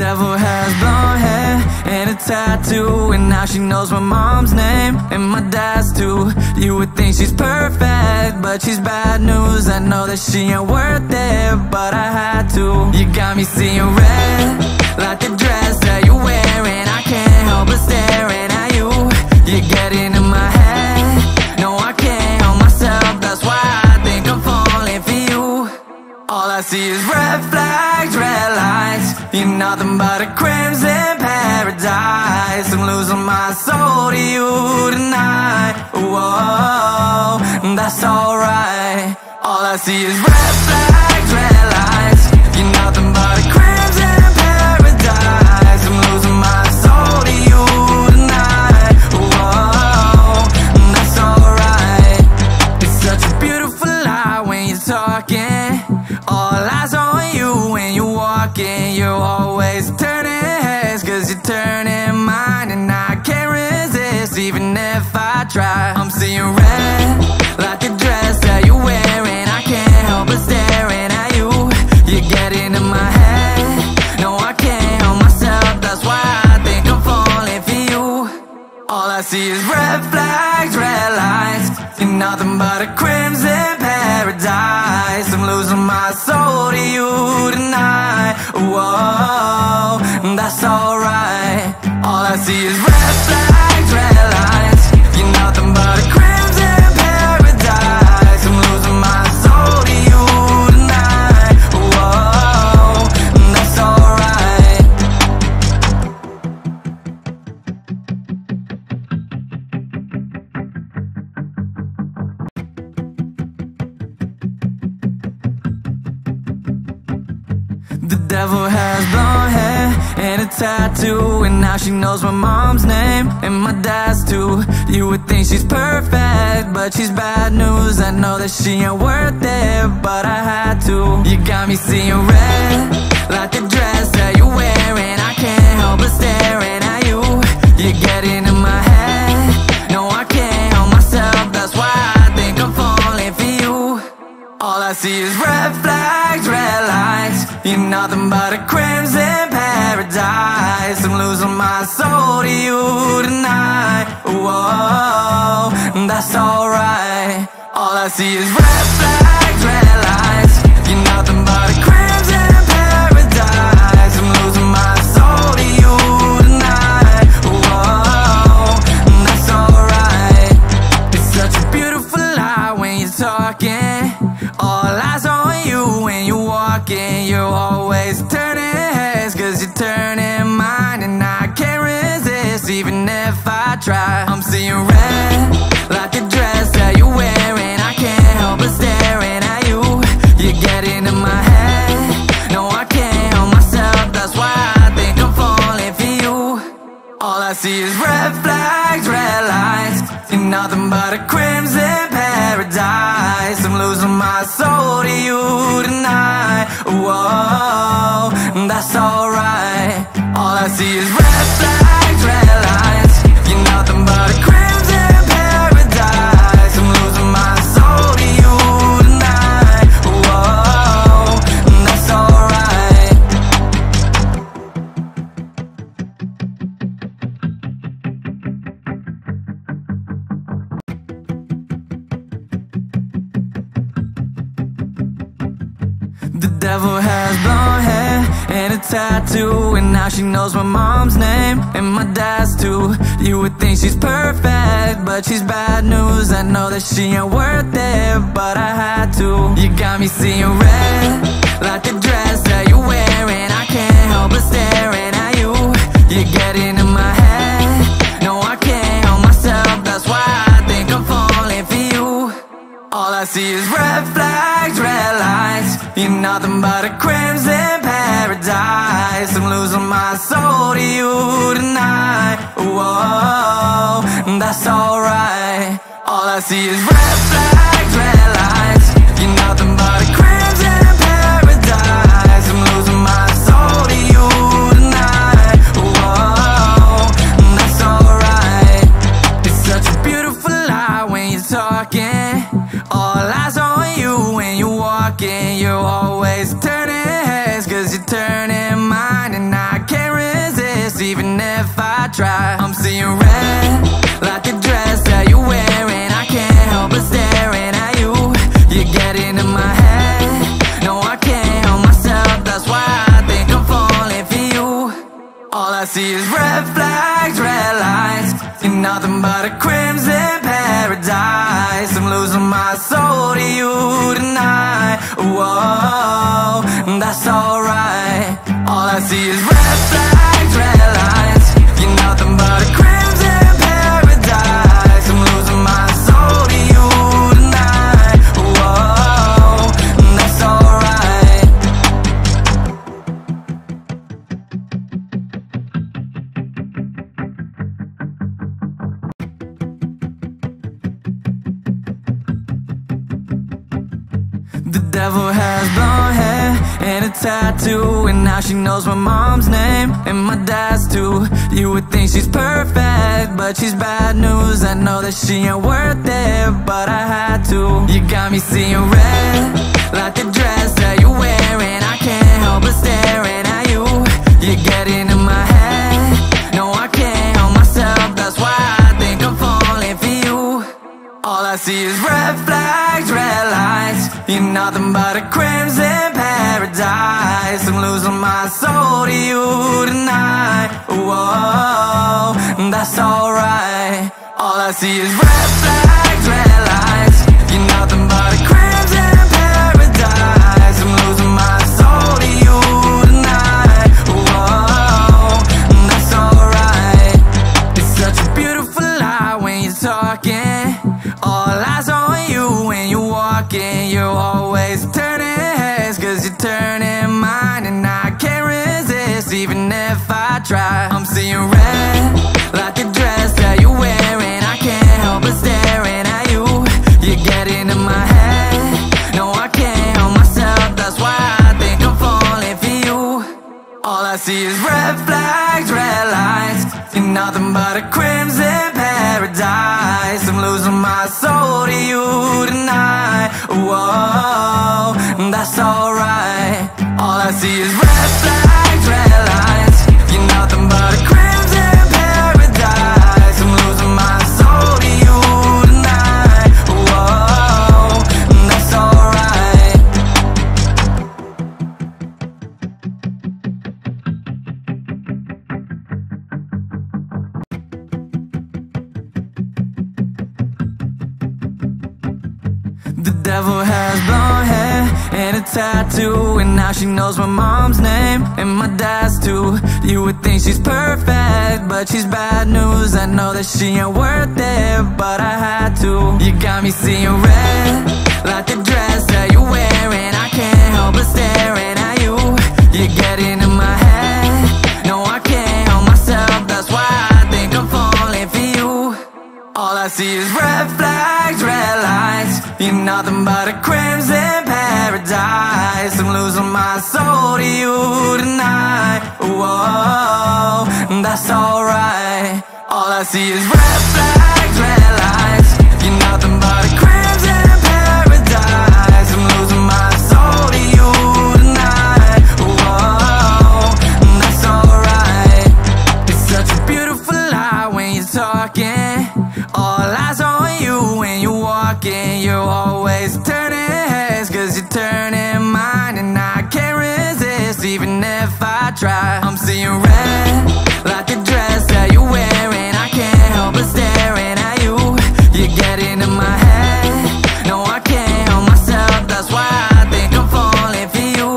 devil has blonde hair and a tattoo And now she knows my mom's name and my dad's too. You would think she's perfect, but she's bad news. I know that she ain't worth it, but I had to. You got me seeing red, like the dress that you're wearing I can't help but staring at you. You're getting in my head, no I can't help myself. That's why I think I'm falling for you. All I see is red flags, You're nothing but a crimson paradise. I'm losing my soul to you tonight. Whoa, that's alright. All I see is red flags, devil has blonde hair and a tattoo And now she knows my mom's name and my dad's too. You would think she's perfect, but she's bad news. I know that she ain't worth it, but I had to. You got me seeing red, like the dress that you're wearing I can't help but staring at you. You're getting in my head, no I can't help myself. That's why I think I'm falling for you. All I see is red flags, You're nothing but a crimson paradise. I'm losing my soul to you tonight. Whoa, that's alright. All I see is red flags, red lights. You're nothing try. I'm seeing red, like the dress that you're wearing. I can't help but staring at you. You get into my head. No, I can't help myself, that's why I think I'm falling for you. All I see is red flags, red lights You're nothing but a crimson paradise I'm losing my soul to you tonight Whoa, that's alright All I see is red flags, she knows my mom's name and my dad's too. You would think she's perfect, but she's bad news. I know that she ain't worth it, but I had to. You got me seeing red, like the dress that you're wearing I can't help but staring at you. You get I see is red flags, red lights. You're nothing but a crimson paradise. I'm losing my soul to you tonight. Whoa, that's alright. All I see is red flags, red lights. You're nothing but a seeing red Like the dress that you're wearing. I can't help but staring at you. You my head. No, I can't help myself. That's why I think I'm falling for you. All I see is red flags, red lights. Nothing but a crimson paradise. I'm losing my soul to you tonight. Whoa, that's alright. All I see is red flags, red lights tattoo And now she knows my mom's name and my dad's too. You would think she's perfect, but she's bad news. I know that she ain't worth it, but I had to. You got me seeing red, like the dress that you're wearing. I can't help but staring at you. You're getting in my head, no I can't help myself. That's why I think I'm falling for you. All I see is red flags, red lights You're nothing but a crimson paradise. I'm losing my soul to you tonight. Whoa, that's alright. All I see is red flags, red lights. You're nothing but a try. I'm seeing red, like the dress that you're wearing. I can't help but staring at you. You get into my head. No, I can't help myself, that's why I think I'm falling for you. All I see is red flags, red lights You're nothing but a crimson paradise I'm losing my soul to you tonight Whoa, that's alright All I see is red now she knows my mom's name and my dad's too. You would think she's perfect, but she's bad news. I know that she ain't worth it, but I had to. You got me seeing red, like the dress that you're wearing I can't help but staring at you. You're getting in my head, no I can't help myself. That's why I think I'm falling for you. All I see is red flags, red lights. You're nothing but a crimson to you tonight Whoa, that's alright. All I see is red flags, red lights I'm seeing red, like the dress that you're wearing. I can't help but staring at you. You get into my head. No, I can't help myself, that's why I think I'm falling for you.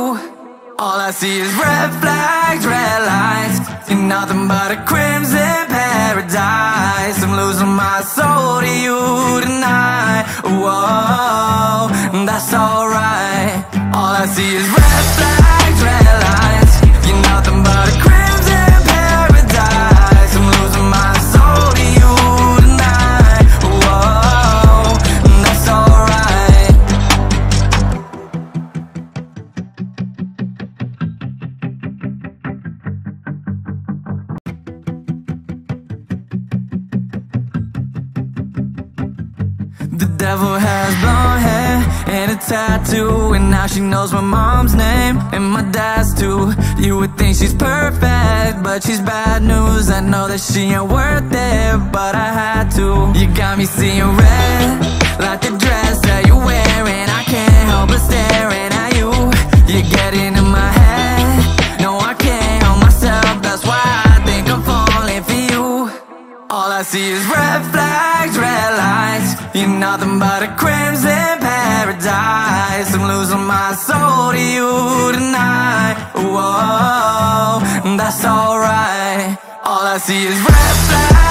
All I see is red flags, red lights You're nothing but a crimson paradise I'm losing my soul to you tonight Whoa, that's alright All I see is red flags, she knows my mom's name And my dad's too. You would think she's perfect But she's bad news. I know that she ain't worth it But I had to. You got me seeing red Like the dress that you're wearing I can't help but staring at you. You're getting in my head. No, I can't help myself. That's why I think I'm falling for you. All I see is red flags, red lights. You're nothing but a crimson paradise. I'm losing my soul to you tonight. Whoa, that's alright. All I see is red flags,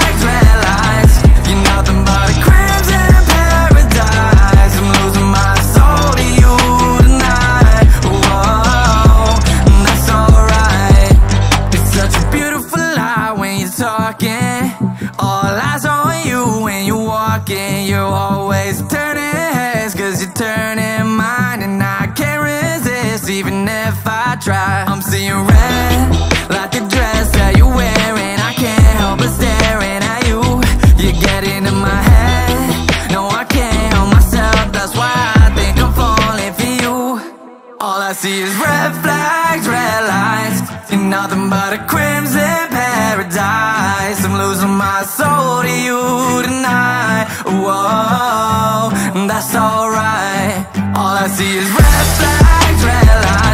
but a crimson paradise. I'm losing my soul to you tonight. Whoa, that's alright. All I see is red flags, red lights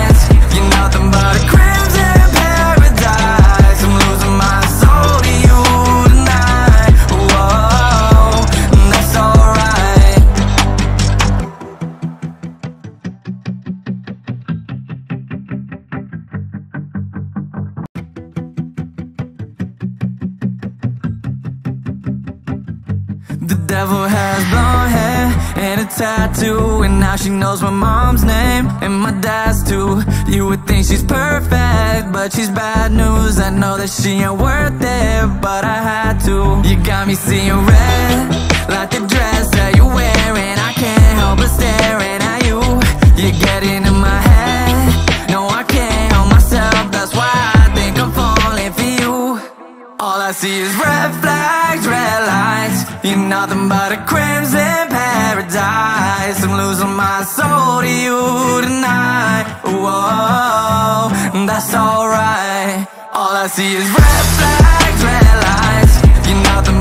she knows my mom's name and my dad's too. You would think she's perfect, but she's bad news. I know that she ain't worth it, but I had to. You got me seeing red, like the dress that you're wearing I can't help but staring at you. You're getting in my head. No, I can't help myself, that's why I think I'm falling for you. All I see is red flags, red lights. You're nothing but a crimson paradise. I'm losing my soul to you tonight. Whoa, that's alright. All I see is red flags, red lights. You're nothing but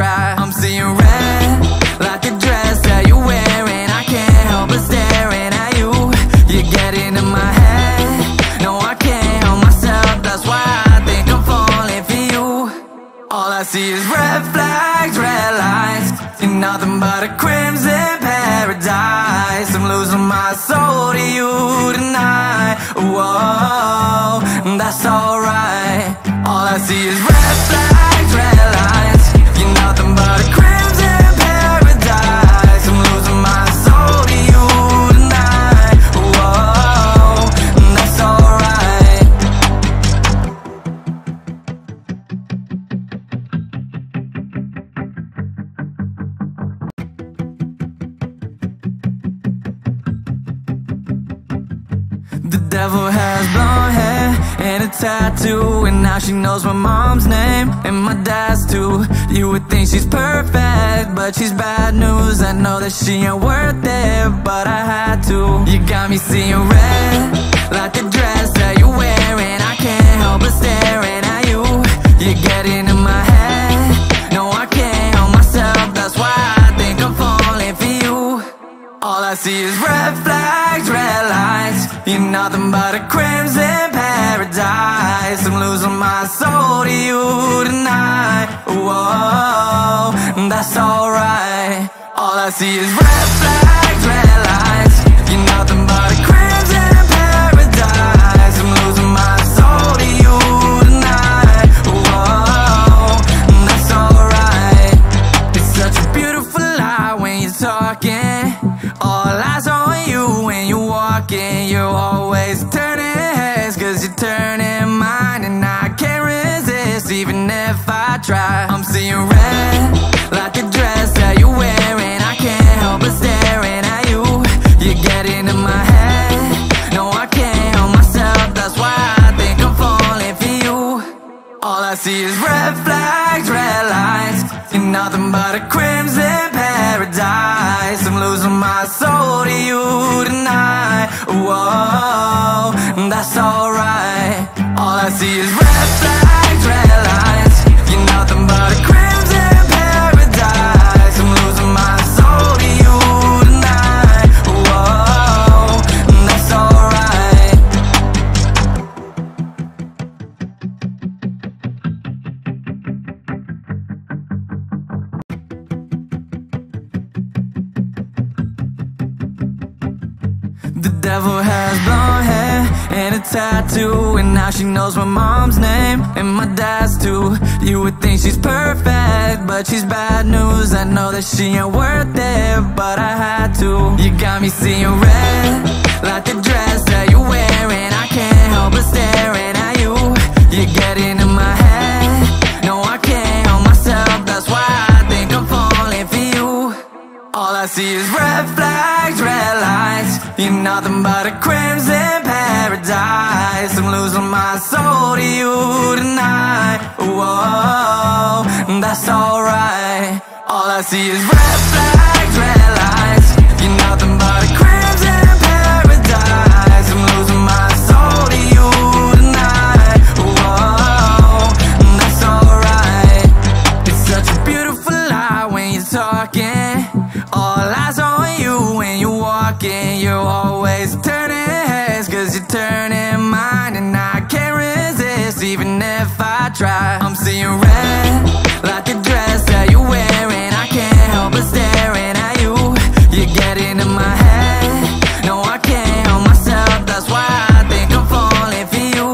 try. I'm seeing red like the dress that you're wearing. I can't help but staring at you. You're getting in my head. No, I can't help myself. That's why I think I'm falling for you. All I see is red flags, red lights You're nothing but a crimson paradise I'm losing my soul to you tonight Whoa, that's alright All I see is red flags, she knows my mom's name and my dad's too. You would think she's perfect, but she's bad news. I know that she ain't worth it, but I had to. You got me seeing red, like the dress that you're wearing I can't help but staring at you. You're getting in my head. No, I can't help myself, that's why I think I'm falling for you. All I see is red flags, red lights. You're nothing but a crimson paradise I'm losing my soul to you tonight. Whoa, that's alright. All I see is red flags, red lights try. I'm seeing red, like the dress that you're wearing. I can't help but staring at you. You get into my head. No, I can't help myself. That's why I think I'm falling for you. All I see is red flags, red lights. You're nothing but a crimson paradise. I'm losing my soul to you tonight. Whoa, that's alright. Too You would think she's perfect, but she's bad news. I know that she ain't worth it, but I had to. You got me seeing red, like the dress that you're wearing. I can't help but staring at you. You're getting in my head, no I can't help myself. That's why I think I'm falling for you. All I see is red flags, red lights. You're nothing but a crimson paradise. I'm losing my soul to you tonight. Whoa, that's alright. All I see is red flags, red lights. You're nothing but a crimson paradise. I'm losing my soul to you tonight. Whoa, that's alright. It's such a beautiful lie when you're talking. All eyes on you when you're walking. You're always turning I'm seeing red, like the dress that you're wearing. I can't help but staring at you. You get into my head. No, I can't help myself. That's why I think I'm falling for you.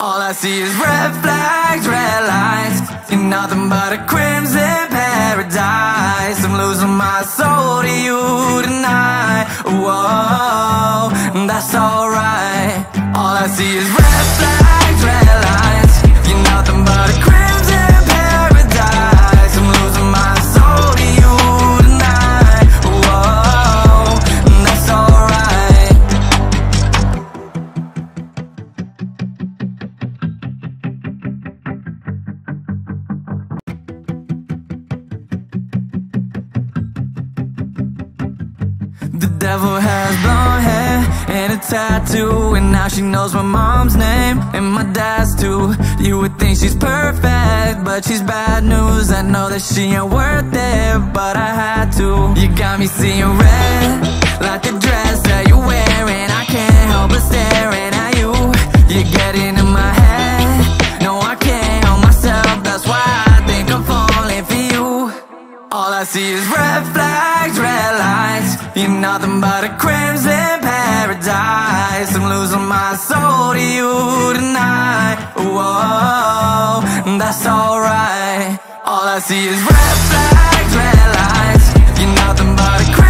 All I see is red flags, red lights. You're nothing but a crimson paradise. I'm losing my soul to you tonight. Whoa, that's alright. All I see is red flags, tattoo And now she knows my mom's name and my dad's too. You would think she's perfect, but she's bad news. I know that she ain't worth it, but I had to. You got me seeing red, like the dress that you're wearing I can't help but staring at you. You're getting in my head, I see is red flags, red lights. You're nothing but a crimson paradise. I'm losing my soul to you tonight. Whoa, that's alright. All I see is red flags, red lights. You're nothing but a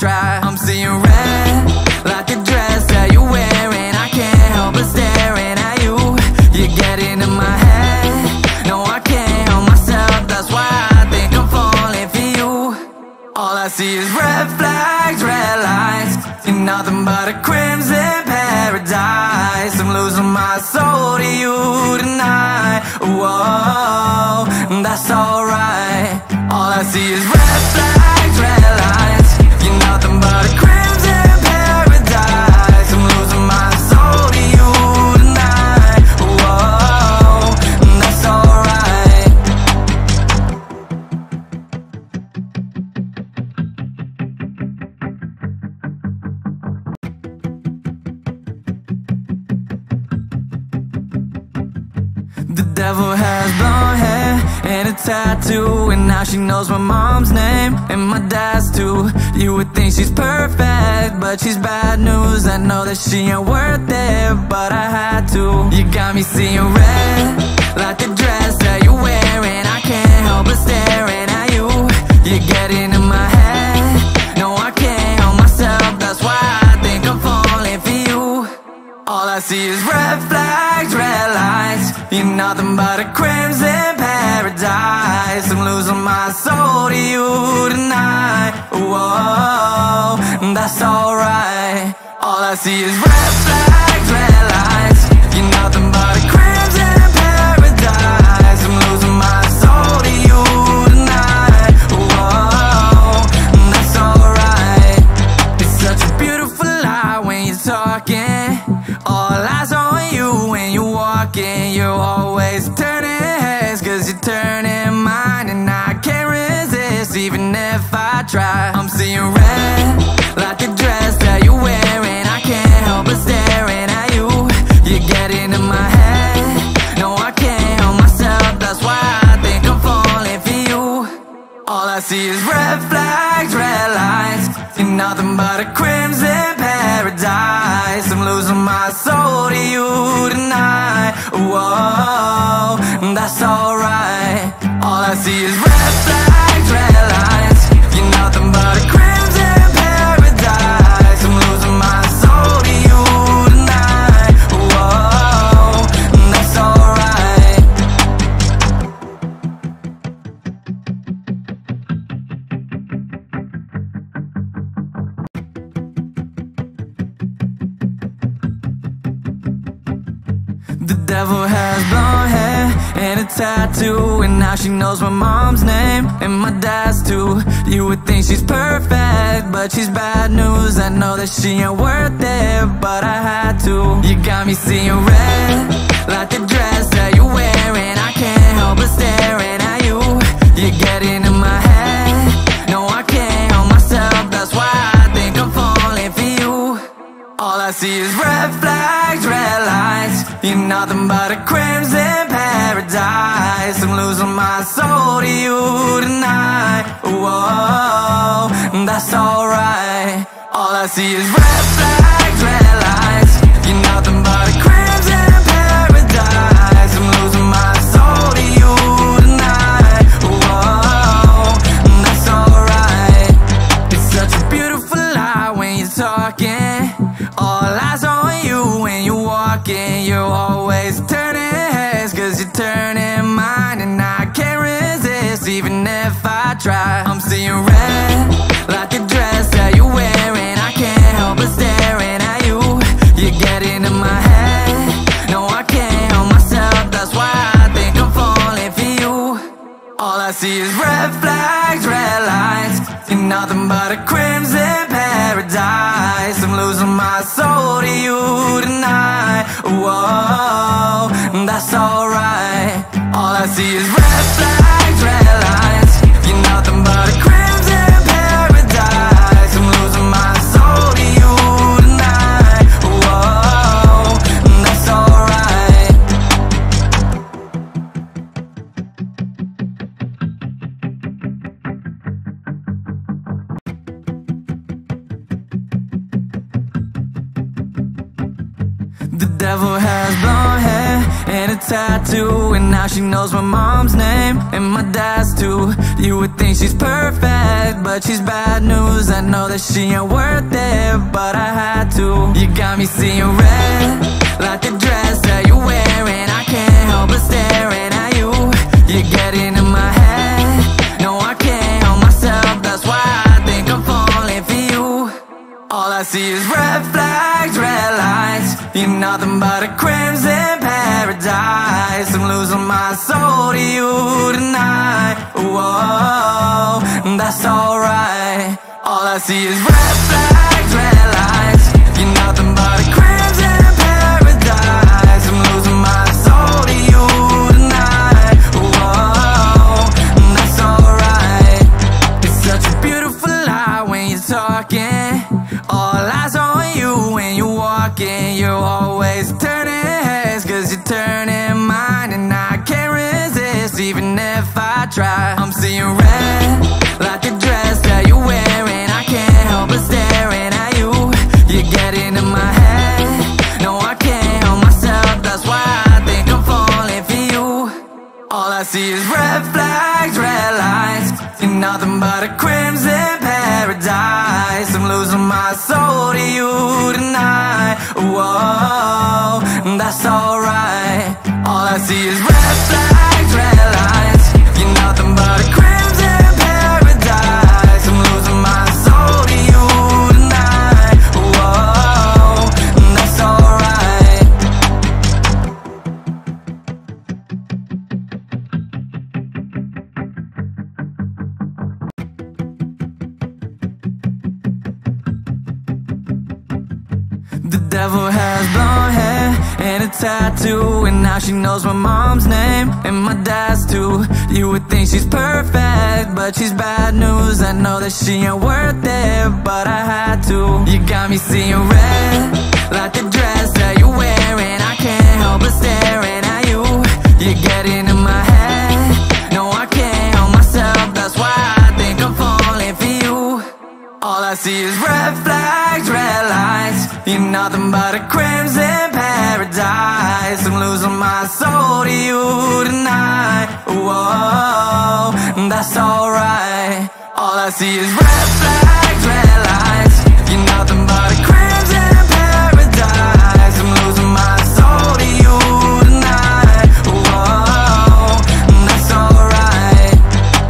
try. I'm seeing red, like the dress that you're wearing. I can't help but staring at you. You get into my head. No, I can't help myself. That's why I think I'm falling for you. All I see is red flags, red lights. You're nothing but a crimson paradise. I'm losing my soul to you tonight. Whoa, that's alright. All I see is red flags, tattoo And now she knows my mom's name and my dad's too. You would think she's perfect, but she's bad news. I know that she ain't worth it, but I had to. You got me seeing red, like the dress that you're wearing I can't help but staring at you. You're getting in my head, no I can't help myself. That's why I think I'm falling for you. All I see is red flags, red lights. You're nothing but a crimson paradise I'm losing my soul to you tonight. Whoa, that's alright. All I see is red flags, red lights try. I'm seeing red like the dress that you're wearing. I can't help but staring at you. You're getting in my head. No, I can't help myself. That's why I think I'm falling for you. All I see is red flags, red lights. You're nothing but a crimson knows my mom's name and my dad's too. You would think she's perfect, but she's bad news. I know that she ain't worth it, but I had to. You got me seeing red, like the dress that you're wearing I can't help but staring at you. You're getting in my head all I see is red flags, red lights. You're nothing but a crimson paradise. I'm losing my soul to you tonight. Whoa, that's alright. All I see is red flags, red lights. You're nothing but try. I'm seeing red like the dress that you're wearing. I can't help but staring at you. You're getting in my head. No, I can't help myself. That's why I think I'm falling for you. All I see is red flags, red lights You're nothing but a crimson paradise I'm losing my soul to you tonight Whoa, that's alright All I see is red flags, And now she knows my mom's name and my dad's too. You would think she's perfect, but she's bad news. I know that she ain't worth it, but I had to. You got me seeing red, like the dress that you're wearing I can't help but staring at you. You're getting in my head. No, I can't help myself, that's why I think I'm falling for you. All I see is red flags, red lights. You're nothing but a crimson paradise. I'm losing my soul to you tonight. Whoa, that's alright. All I see is red flags, red lights try. I'm seeing red, but she's bad news. I know that she ain't worth it, but I had to. You got me seeing red, like the dress that you're wearing. I can't help but staring at you. You're getting in my head, no I can't help myself. That's why I think I'm falling for you. All I see is red flags, red lights. You're nothing but a crimson paradise. I'm losing my soul to you tonight. Whoa, that's alright. All I see is red flags, red lights. You're nothing but a crimson paradise. I'm losing my soul to you tonight. Whoa, that's alright.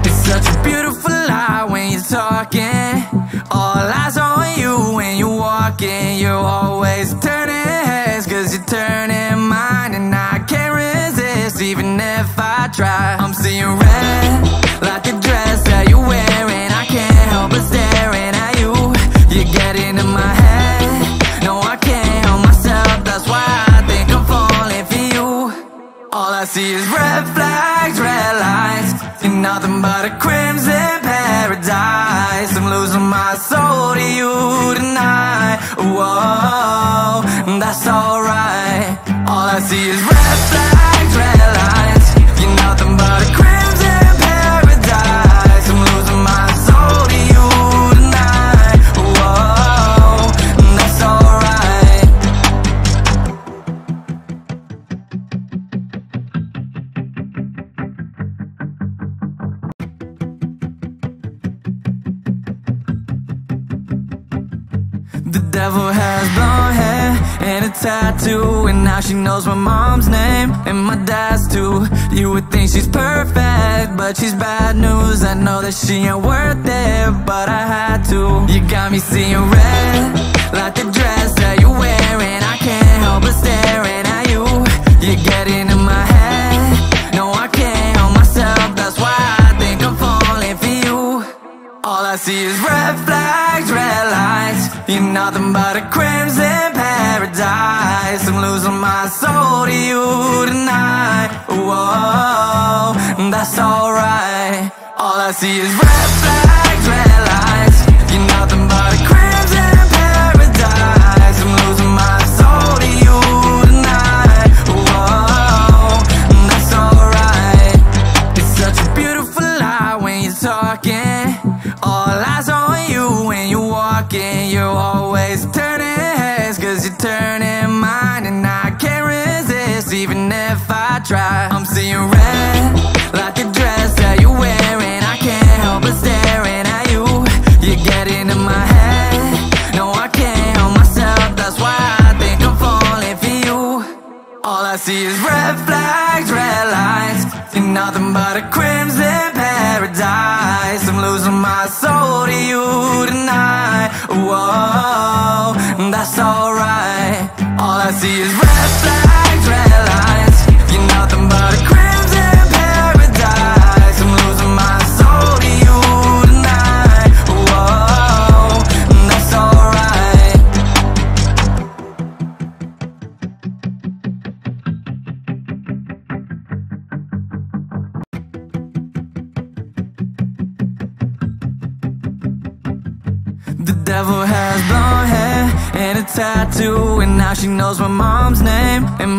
It's such a beautiful lie when you're talking. All eyes on you when you're walking. You're always I'm seeing red, like the dress that you're wearing. I can't help but staring at you. You get into my head. No, I can't help myself, that's why I think I'm falling for you. All I see is red flags, red lights. You're nothing but a crimson paradise. I'm losing my soul to you tonight. Whoa, that's alright. All I see is red flags, And now she knows my mom's name and my dad's too. You would think she's perfect, but she's bad news. I know that she ain't worth it, but I had to. You got me seeing red, like the dress that you're wearing I can't help but staring at you. You get into my I see is red flags, red lights. You're nothing but a crimson paradise. I'm losing my soul to you tonight. Whoa, that's alright. All I see is red flags, red lights. You're nothing but a crimson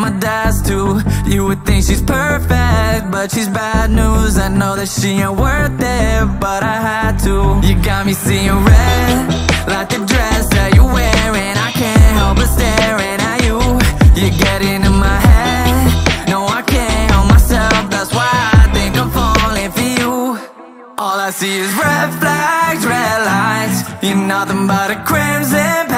my dad's too. You would think she's perfect But she's bad news. I know that she ain't worth it But I had to. You got me seeing red Like the dress that you're wearing I can't help but staring at you. You're getting in my head. No, I can't help myself. That's why I think I'm falling for you. All I see is red flags, red lights. You're nothing but a crimson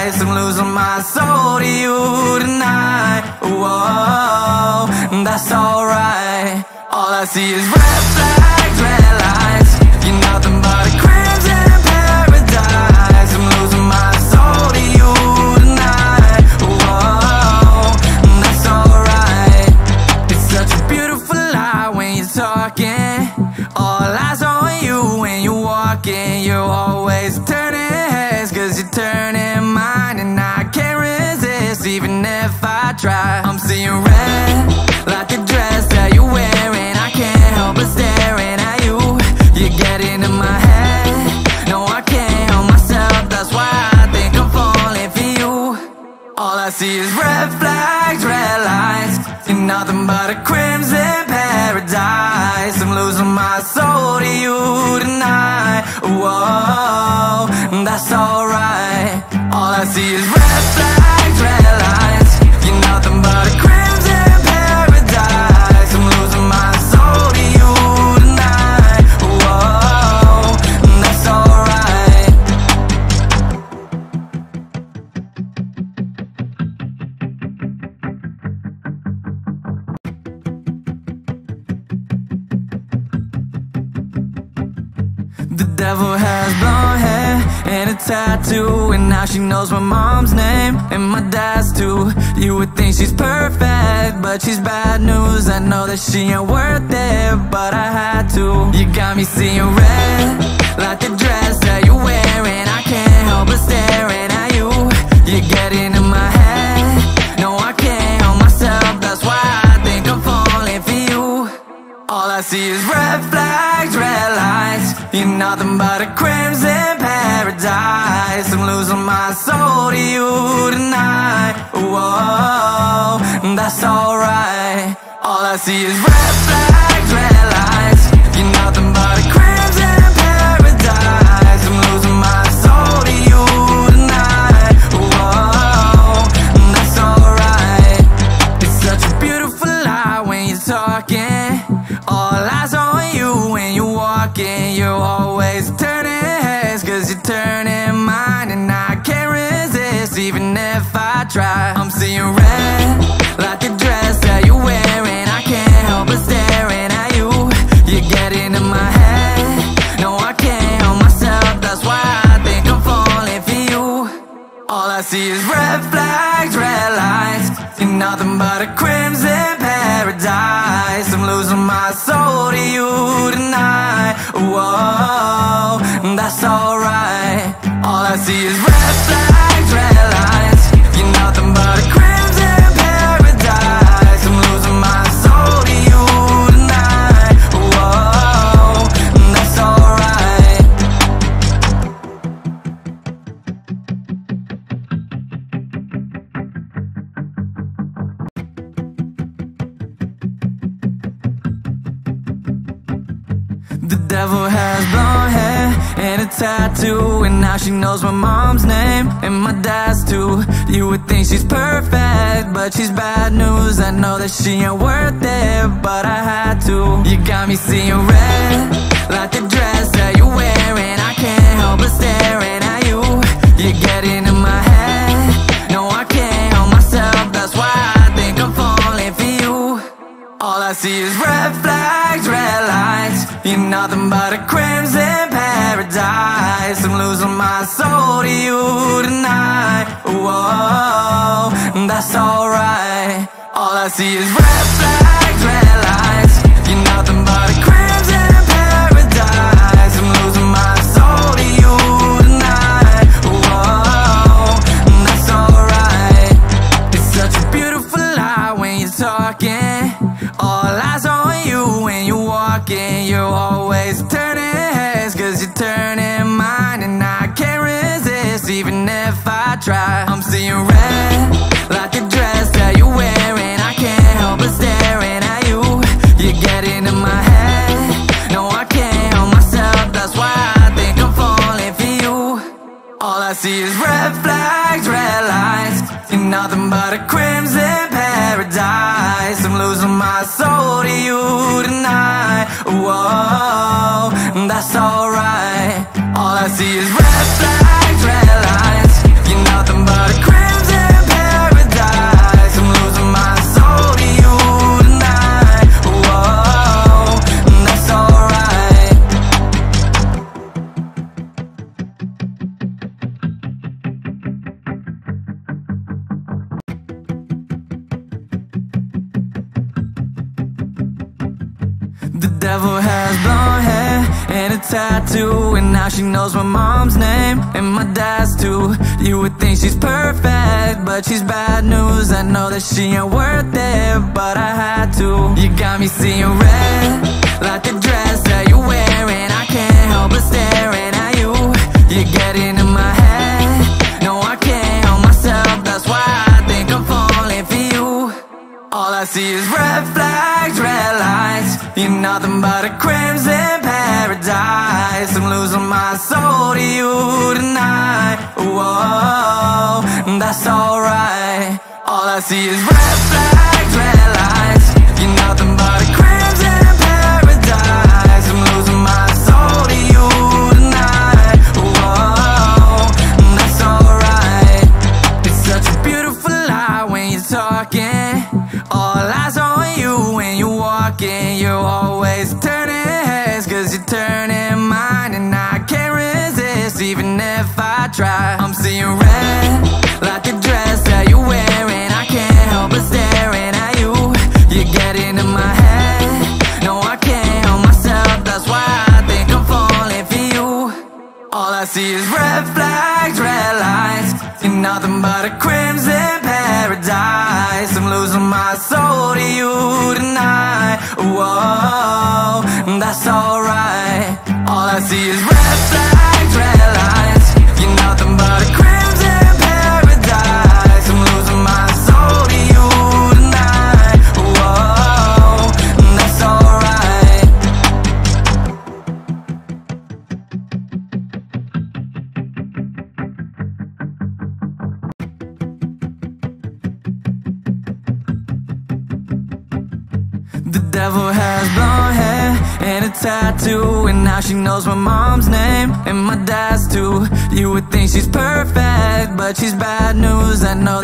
paradise I'm losing my soul to you tonight. Whoa, that's alright. All I see is red flags, she knows my mom's name and my dad's too. You would think she's perfect, but she's bad news. I know that she ain't worth it, but I had to. You got me seeing red, like the dress that you're wearing I can't help but staring at you. You're getting in my head. No, I can't help myself, that's why I think I'm falling for you. All I see is red flags, You're nothing but a crimson paradise. I'm losing my soul to you tonight. Whoa, that's alright. All I see is red flags, red lights. You're nothing try. I'm seeing red, like the dress that you're wearing. I can't help but staring at you. You're getting in my head. No, I can't help myself, that's why I think I'm falling for you. All I see is red flags, red lights You're nothing but a crimson paradise I'm losing my soul to you tonight Whoa, that's alright All I see is red she knows my mom's name and my dad's too. You would think she's perfect, but she's bad news. I know that she ain't worth it, but I had to. You got me seeing red, like the dress that you're wearing I can't help but staring at you. You're getting in my head. No, I can't help myself, that's why I think I'm falling for you. All I see is red flags, red lights. You're nothing but a crimson paradise. I'm losing my soul to you tonight. Whoa, that's alright. All I see is red flags, red lights. You're nothing but a think she's perfect, but she's bad news. I know that she ain't worth it, but I had to. You got me seeing red, like the dress that you're wearing. I can't help but staring at you. You're getting in my head, no I can't help myself. That's why I think I'm falling for you. All I see is red flags, red lights. You're nothing but a crimson paradise. I'm losing my soul to you. I see is rap.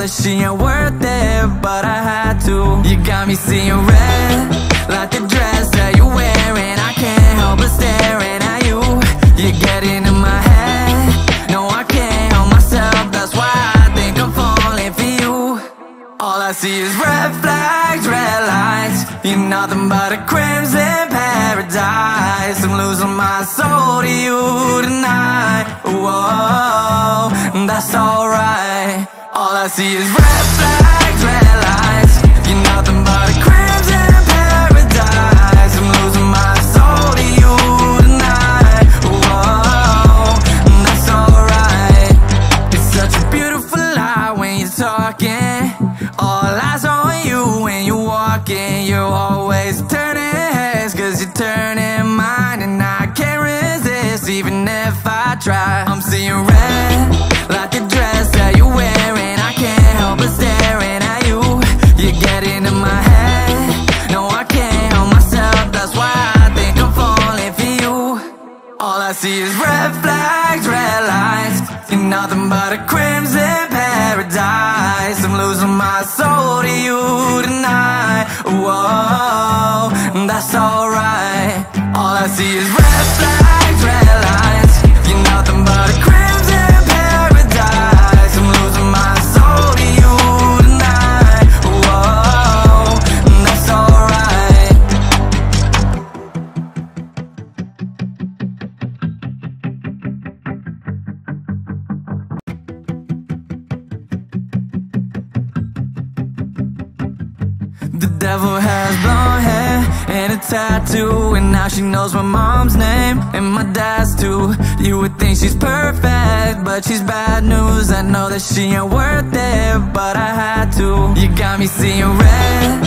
she ain't worth it, but I had to. You got me seeing red is gotta that she ain't worth it, but I had to. You got me seeing red.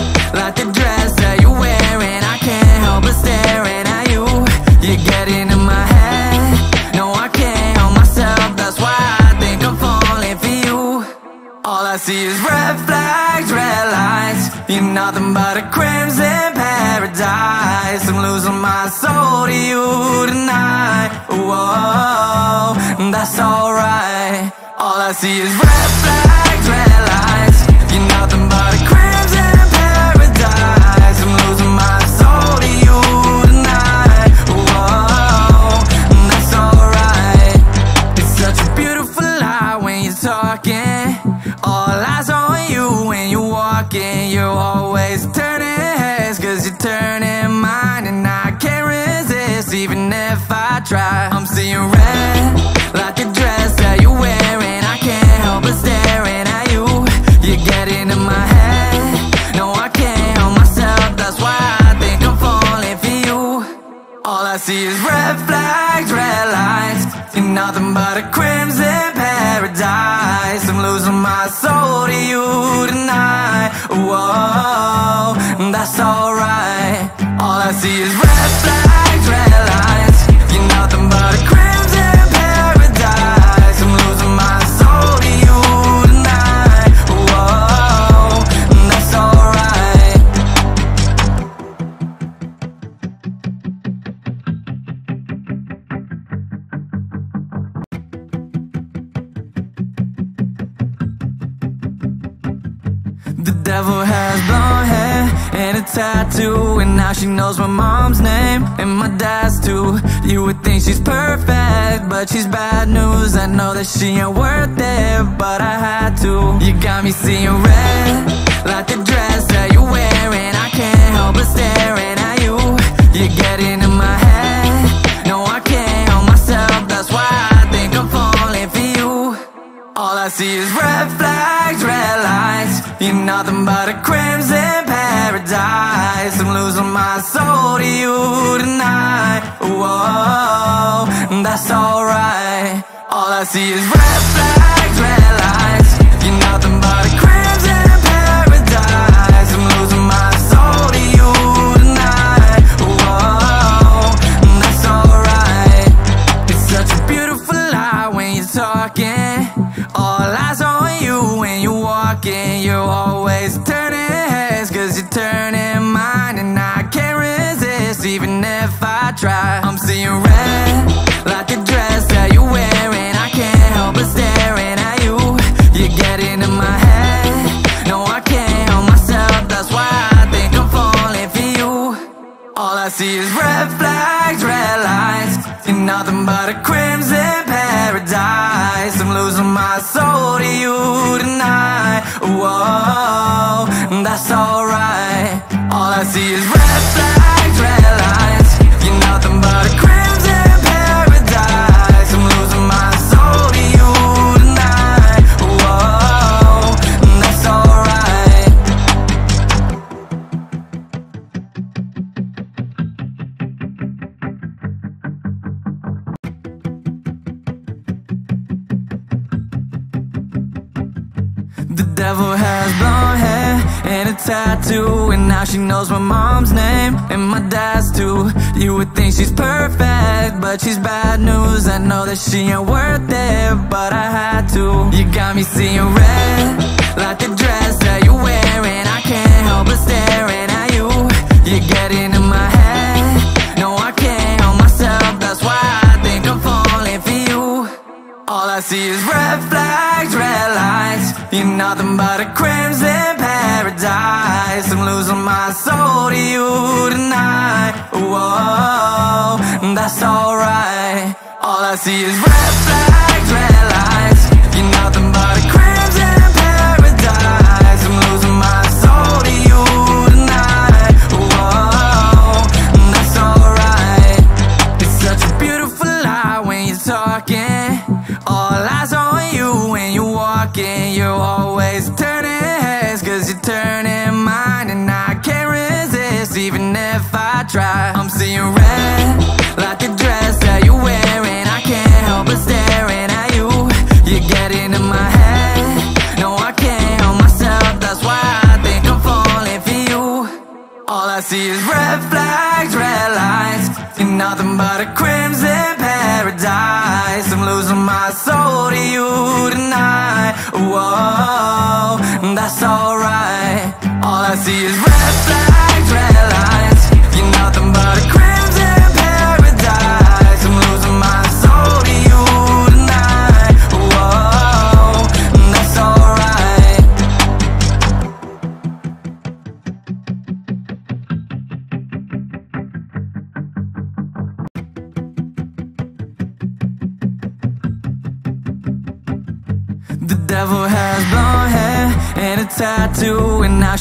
Knows my mom's name and my dad's too. You would think she's perfect, but she's bad news. I know that she ain't worth it, but I had to. You got me seeing red, like the dress that you're wearing I can't help but staring at you. You get into my head, no I can't help myself. That's why I think I'm falling for you. All I see is red flags, red lights. You're nothing but a crimson that's alright. All I see is red flags, red try. I'm seeing red like the dress that you're wearing. I can't help but staring at you. You get into my head. No, I can't help myself. That's why I think I'm falling for you. All I see is red flags, red lights You're nothing but a crimson paradise I'm losing my soul to you tonight Whoa, that's alright All I see is red mom's name and my dad's too. You would think she's perfect, but she's bad news. I know that she ain't worth it, but I had to. You got me seeing red, like the dress that you're wearing I can't help but staring at you. You're getting in my head, no I can't help myself. That's why I think I'm falling for you. All I see is red flags, red lights. You're nothing but a crimson paradise. I'm losing my soul to you tonight. Whoa, that's alright. All I see is red flags, I'm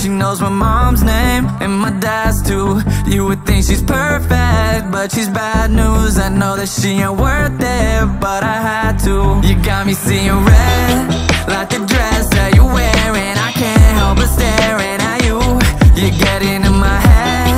she knows my mom's name and my dad's too. You would think she's perfect, but she's bad news. I know that she ain't worth it, but I had to. You got me seeing red, like the dress that you're wearing. I can't help but staring at you. You're getting in my head,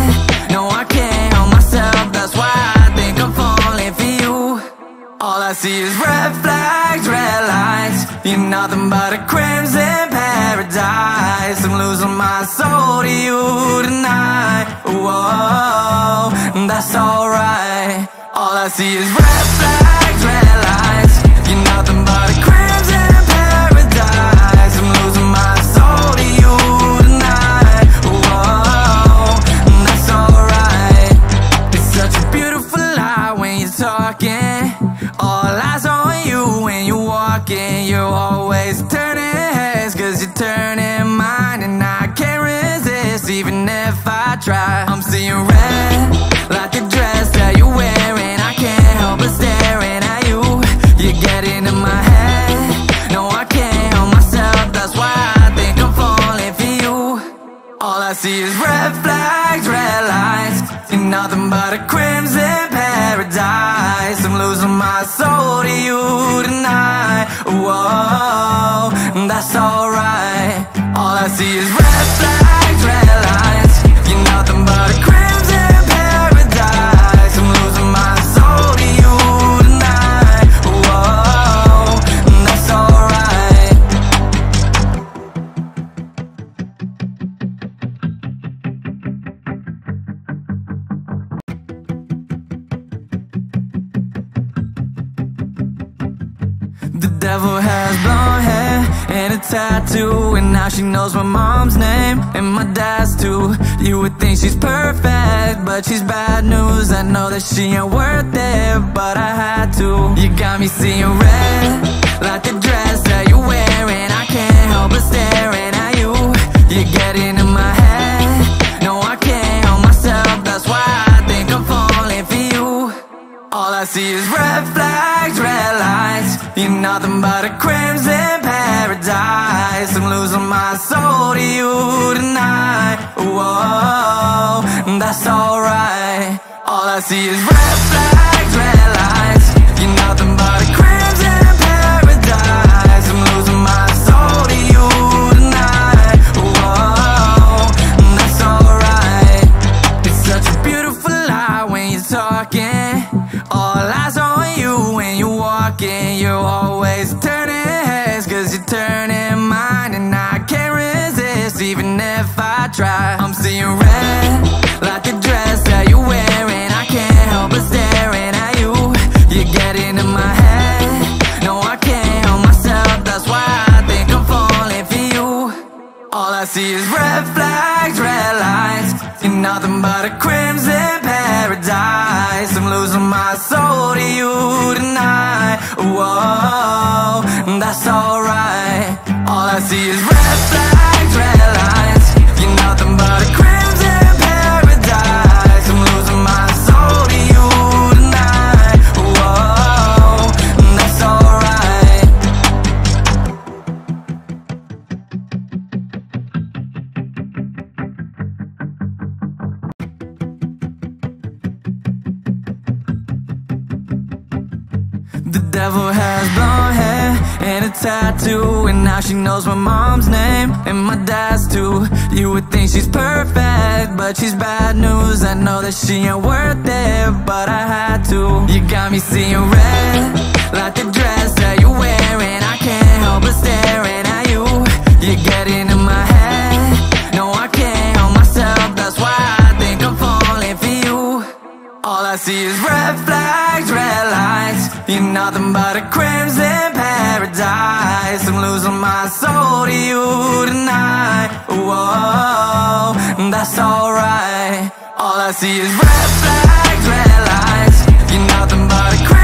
I see is red flags, red lights. You're nothing but a crimson paradise. I'm losing my soul to you tonight. Whoa, that's alright. All I see is red flags, red lights. You're nothing but a try. Knows my mom's name and my dad's too. You would think she's perfect, but she's bad news. I know that she ain't worth it, but I had to. You got me seeing red, like the dress that you're wearing I can't help but staring at you. You get into my head, no I can't help myself. That's why I think I'm falling for you. All I see is red flags, red lights. You're nothing but a crimson paradise. I'm losing my soul to you tonight. Whoa, that's alright. All I see is red flags, red lights. See is red flags, red lights. You're nothing but a crimson paradise. I'm losing my soul to you tonight. Whoa, that's alright. All I see is red now she knows my mom's name and my dad's too. You would think she's perfect, but she's bad news. I know that she ain't worth it, but I had to. You got me seeing red, like the dress that you're wearing. I can't help but staring at you. You're getting in my head, no I can't help myself. That's why I think I'm falling for you. All I see is red flags, red lights. You're nothing but a crimson paradise. I'm losing my soul to you tonight. Whoa, that's alright. All I see is red flags, red lights. You're nothing but a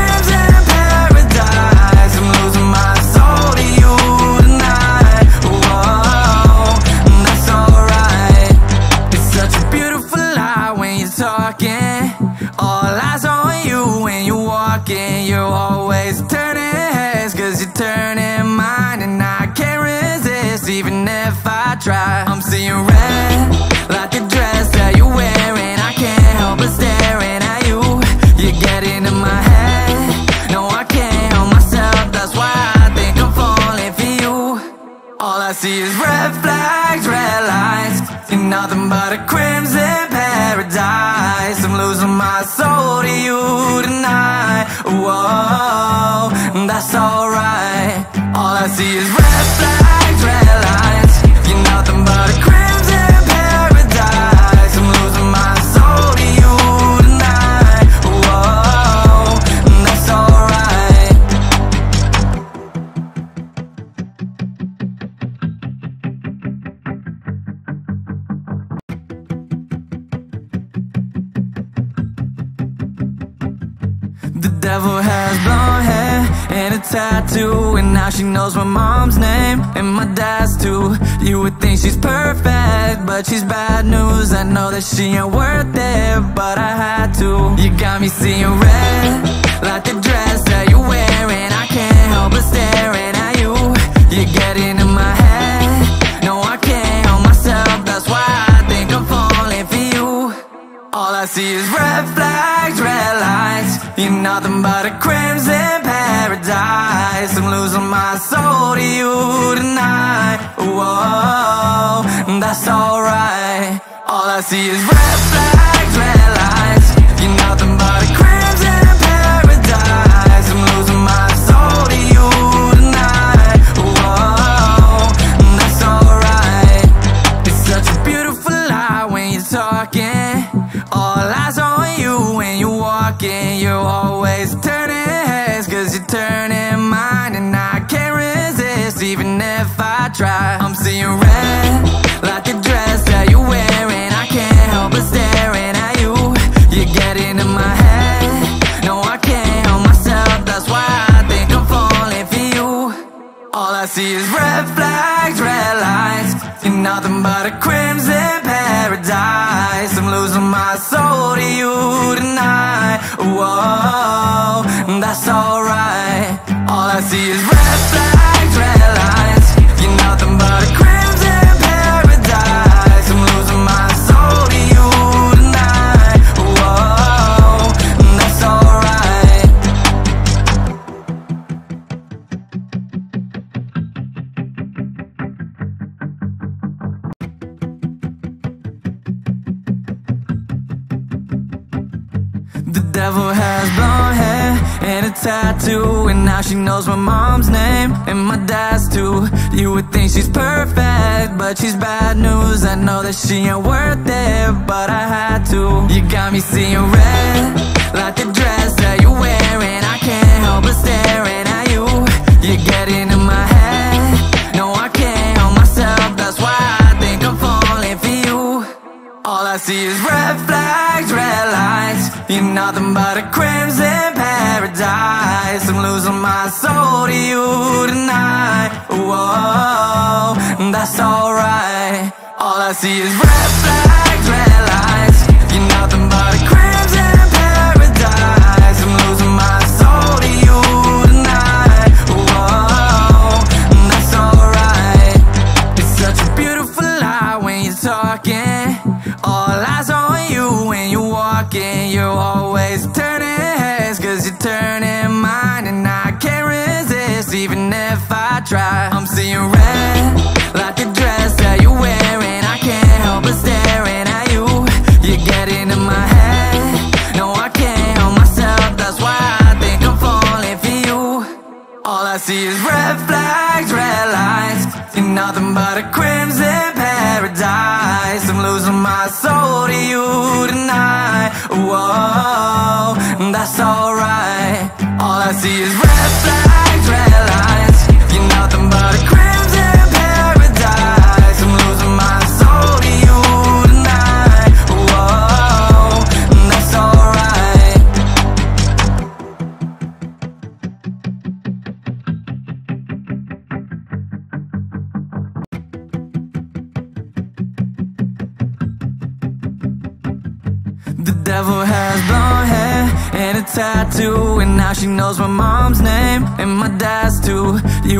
try. I'm seeing red like the dress that you're wearing I can't help but staring at you. You're getting in my head. No, I can't help myself That's why I think I'm falling for you. All I see is red flags, red lights You're nothing but a crimson she knows my mom's name and my dad's too. You would think she's perfect, but she's bad news. I know that she ain't worth it, but I had to. You got me seeing red, like the dress that you're wearing I can't help but staring at you. You're getting in my head. No, I can't help myself, that's why I think I'm falling for you. All I see is red flags, red lights. You're nothing but a crimson paradise I'm losing my soul to you tonight. Whoa, that's alright. All I see is red flags, red lights. You're nothing but try. I'm seeing red like the dress that you're wearing. I can't help but staring at you. You're getting in my head. No, I can't help myself. That's why I think I'm falling for you. All I see is red flags, red lights You're nothing but a crimson paradise I'm losing my soul to you tonight Whoa, that's alright All I see is tattoo And now she knows my mom's name and my dad's too. You would think she's perfect, but she's bad news. I know that she ain't worth it, but I had to. You got me seeing red, like the dress that you're wearing I can't help but staring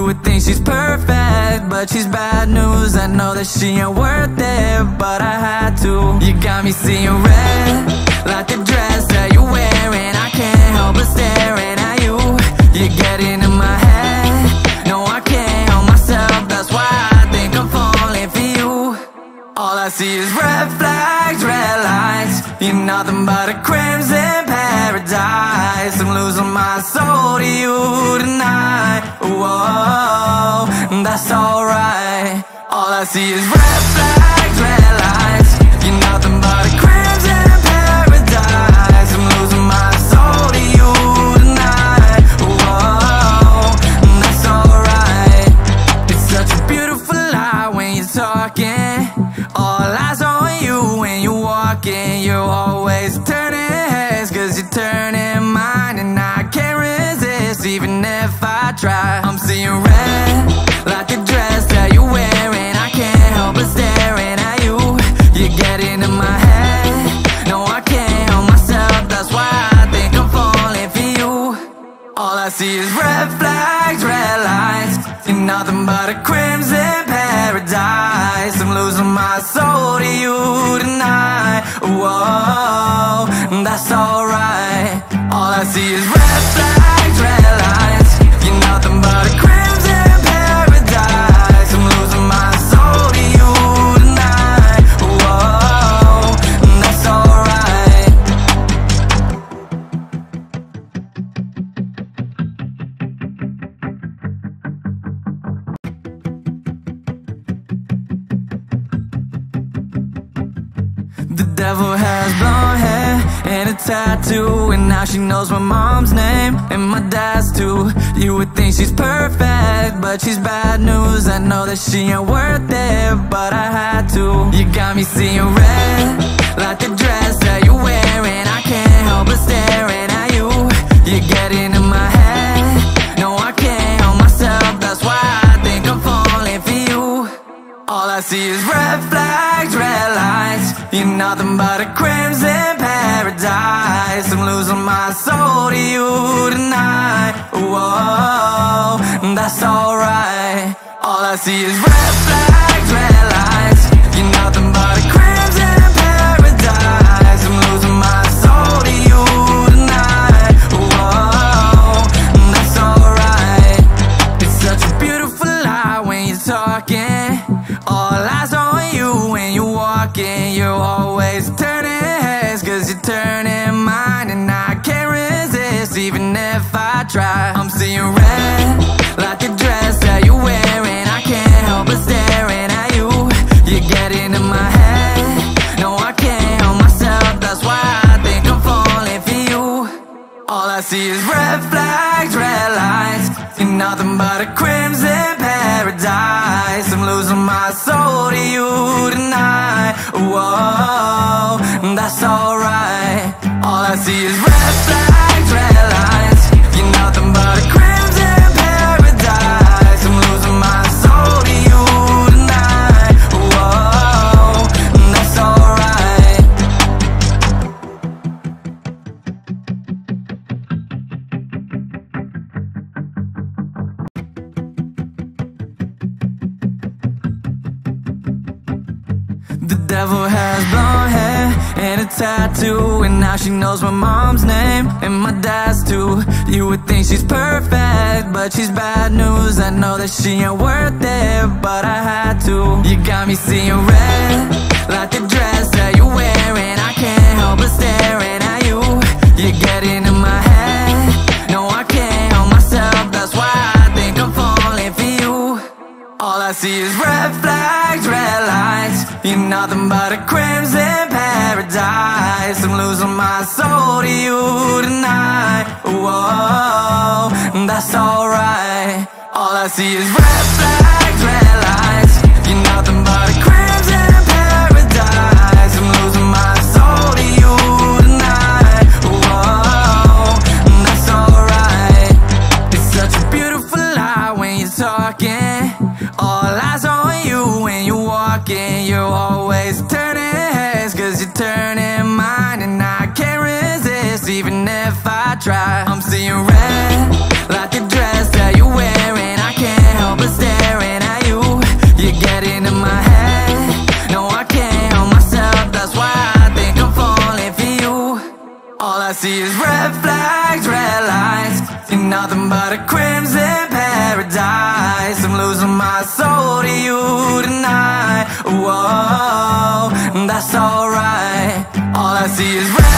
would think she's perfect, but she's bad news. I know that she ain't worth it, but I had to. You got me seeing red, like the dress that you're wearing. I can't help but staring at you. You're getting in my head, no I can't help myself. That's why I think I'm falling for you. All I see is red flags, red lights. You're nothing but a crimson see is red flags, nothing but she knows my mom's name and my dad's too. You would think she's perfect, but she's bad news. I know that she ain't worth it, but I had to. You got me seeing red, like the dress that you're wearing. I can't help but staring at you. You're getting in my head, no I can't help myself. That's why I think I'm falling for you. All I see is red flags, red lights. You're nothing but a crimson paradise I'm losing my soul to you tonight. Whoa, that's alright. All I see is red flags, now she knows my mom's name and my dad's too. You would think she's perfect, but she's bad news. I know that she ain't worth it, but I had to. You got me seeing red, like the dress that you're wearing. I can't help but staring at you. You're getting in my head, no I can't help myself. That's why I think I'm falling for you. All I see is red flags, red lights. You're nothing but a crimson paradise. I'm losing my soul to you tonight. Whoa, that's alright. All I see is red flags, red lights I try. I'm seeing red, like the dress that you're wearing I can't help but staring at you. You're getting in my head. No, I can't help myself That's why I think I'm falling for you. All I see is red flags, red lights. See nothing but a crimson paradise. I'm losing my soul to you tonight. Whoa, that's alright. All I see is red